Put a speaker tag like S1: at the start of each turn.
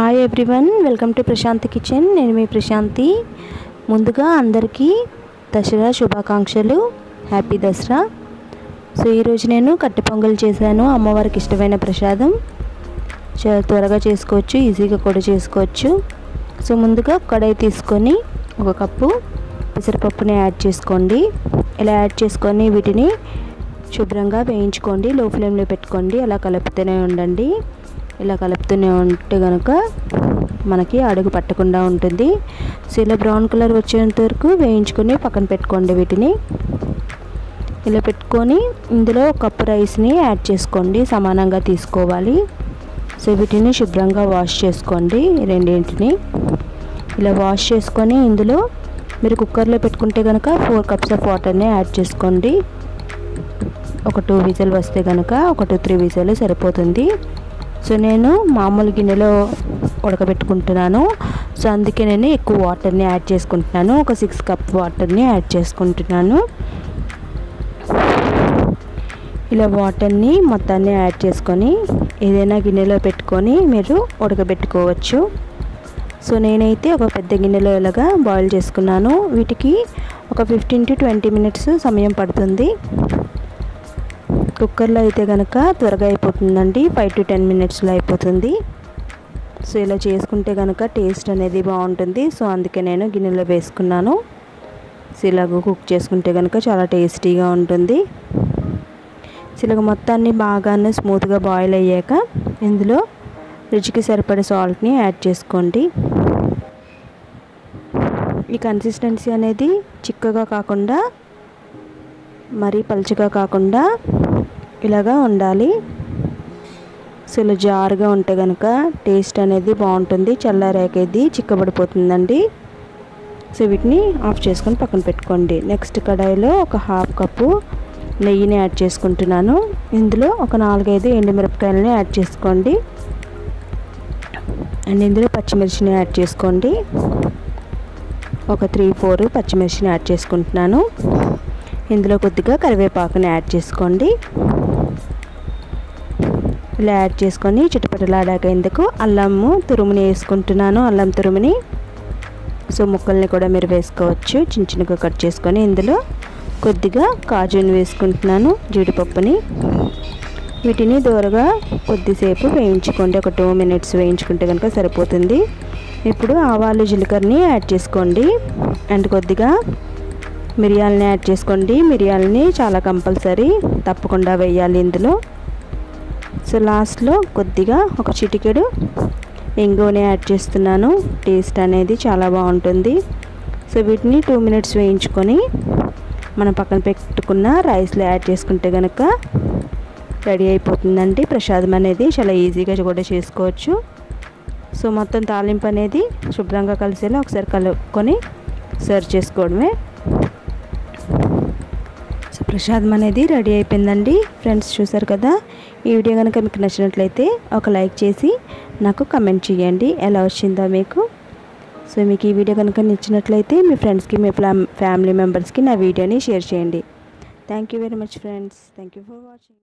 S1: Hi everyone welcome to Prashanti kitchen నేను మీ ప్రశాంతి ముందుగా అందరికీ దసరా శుభాకాంక్షలు. హ్యాపీ దసరా. సో ఈరోజు నేను కట్టె పొంగల్ చేశాను. అమ్మవారికి ఇష్టమైన ప్రసాదం. చాలా త్వరగా చేసుకోవచ్చు ఈజీగా కూడా చేసుకోవచ్చు. సో ముందుగా కడాయి తీసుకొని ఒక కప్పు పెసరపప్పుని యాడ్ చేసుకోండి. ఇలా యాడ్ చేసుకొని వీటిని శుభ్రంగా వేయించుకోండి. లో ఫ్లేమ్లో పెట్టుకోండి. అలా కలుపుతూనే ఉండండి. ఇలా కలుపుతూనే ఉంటే కనుక మనకి అడుగు పట్టకుండా ఉంటుంది. సో ఇలా బ్రౌన్ కలర్ వచ్చేంత వరకు వేయించుకొని పక్కన పెట్టుకోండి వీటిని. ఇలా పెట్టుకొని ఇందులో కప్పు రైస్ని యాడ్ చేసుకోండి. సమానంగా తీసుకోవాలి. సో వీటిని శుభ్రంగా వాష్ చేసుకోండి రెండింటిని. ఇలా వాష్ చేసుకొని ఇందులో మీరు కుక్కర్లో పెట్టుకుంటే కనుక ఫోర్ కప్స్ ఆఫ్ వాటర్ని యాడ్ చేసుకోండి. ఒక టూ విజల్ వస్తే కనుక ఒక టూ త్రీ విజల్ సరిపోతుంది. సో నేను మామూలు గిన్నెలో ఉడకబెట్టుకుంటున్నాను. సో అందుకే నేను ఎక్కువ వాటర్ని యాడ్ చేసుకుంటున్నాను. ఒక సిక్స్ కప్ వాటర్ని యాడ్ చేసుకుంటున్నాను. ఇలా వాటర్ని మొత్తాన్ని యాడ్ చేసుకొని ఏదైనా గిన్నెలో పెట్టుకొని మీరు ఉడకబెట్టుకోవచ్చు. సో నేనైతే ఒక పెద్ద గిన్నెలో ఇలాగా బాయిల్ చేసుకున్నాను. వీటికి ఒక ఫిఫ్టీన్ టు ట్వంటీ మినిట్స్ సమయం పడుతుంది. కుక్కర్లో అయితే కనుక త్వరగా అయిపోతుందండి. ఫైవ్ టు టెన్ మినిట్స్లో అయిపోతుంది. సో ఇలా చేసుకుంటే కనుక టేస్ట్ అనేది బాగుంటుంది. సో అందుకే నేను గిన్నెలో వేసుకున్నాను. సో ఇలాగ కుక్ చేసుకుంటే కనుక చాలా టేస్టీగా ఉంటుంది. సిలగ మొత్తాన్ని బాగానే స్మూత్గా బాయిల్ అయ్యాక ఇందులో రుచికి సరిపడే సాల్ట్ని యాడ్ చేసుకోండి. ఈ కన్సిస్టెన్సీ అనేది చిక్కగా కాకుండా మరీ పలుచగా కాకుండా ఇలాగా ఉండాలి. సో జారుగా ఉంటే కనుక టేస్ట్ అనేది బాగుంటుంది. చల్లారేకేది చిక్కబడిపోతుందండి. సో వీటిని ఆఫ్ చేసుకొని పక్కన పెట్టుకోండి. నెక్స్ట్ కడాయిలో ఒక హాఫ్ కప్పు నెయ్యిని యాడ్ చేసుకుంటున్నాను. ఇందులో ఒక నాలుగైదు ఎండుమిరపకాయలని యాడ్ చేసుకోండి. అండ్ ఇందులో పచ్చిమిర్చిని యాడ్ చేసుకోండి. ఒక త్రీ ఫోర్ పచ్చిమిర్చిని యాడ్ చేసుకుంటున్నాను. ఇందులో కొద్దిగా కరివేపాకుని యాడ్ చేసుకోండి. ఇలా యాడ్ చేసుకొని చుట్టుపట్టలాడాకేందుకు అల్లము తురుముని వేసుకుంటున్నాను అల్లం తురుముని. సో ముక్కల్ని కూడా మీరు వేసుకోవచ్చు. చిన్న చిన్నగా కట్ చేసుకొని ఇందులో కొద్దిగా కాజుని వేసుకుంటున్నాను జీడిపప్పుని. వీటిని దూరగా కొద్దిసేపు వేయించుకోండి. ఒక టూ మినిట్స్ వేయించుకుంటే కనుక సరిపోతుంది. ఇప్పుడు ఆవాలు జీలకర్రని యాడ్ చేసుకోండి. అండ్ కొద్దిగా మిరియాలని యాడ్ చేసుకోండి. మిరియాలని చాలా కంపల్సరీ తప్పకుండా వేయాలి ఇందులో. సో లాస్ట్లో కొద్దిగా ఒక చిటికెడు ఎంగోని యాడ్ చేస్తున్నాను. టేస్ట్ అనేది చాలా బాగుంటుంది. సో వీటిని టూ మినిట్స్ వేయించుకొని మనం పక్కన పెట్టుకున్న రైస్లో యాడ్ చేసుకుంటే కనుక రెడీ అయిపోతుందండి. ప్రసాదం అనేది చాలా ఈజీగా కూడా చేసుకోవచ్చు. సో మొత్తం తాలింపు అనేది శుభ్రంగా కలిసేలా ఒకసారి కలుపుకొని సర్వ్ చేసుకోవడమే. ప్రసాదం అనేది రెడీ అయిపోయిందండి. ఫ్రెండ్స్ చూసారు కదా? ఈ వీడియో కనుక మీకు నచ్చినట్లయితే ఒక లైక్ చేసి నాకు కమెంట్ చేయండి. ఎలా వచ్చిందో మీకు? సో మీకు ఈ వీడియో కనుక నచ్చినట్లయితే మీ ఫ్రెండ్స్కి మీ ఫ్యామిలీ మెంబర్స్కి నా వీడియోని షేర్ చేయండి. Thank you very much friends. Thank you for watching.